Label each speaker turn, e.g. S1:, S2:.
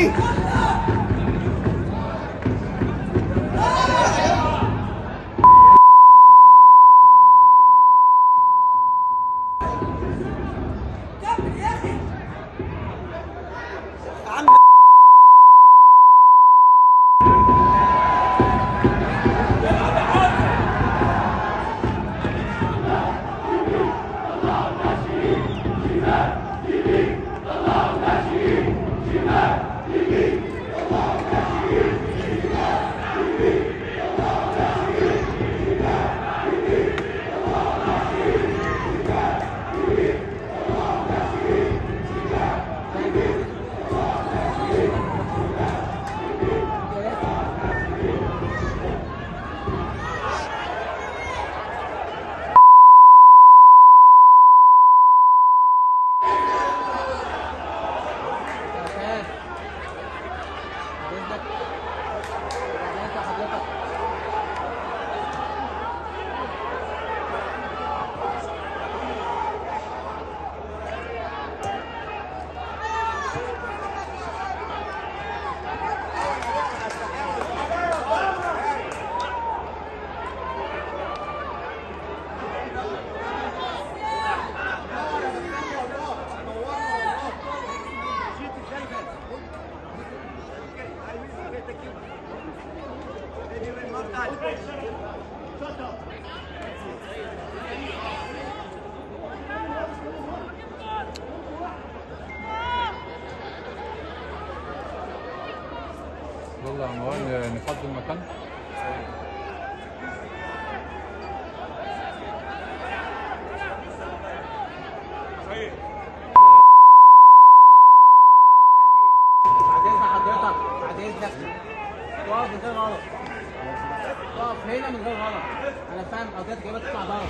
S1: Lee.
S2: يلا يا مروان نفضي المكان.
S3: بعد اذن حضرتك بعد اذنك واقف غير غلط واقف هنا من غير غلط. أنا فاهم حضرتك إيه بتطلع بره.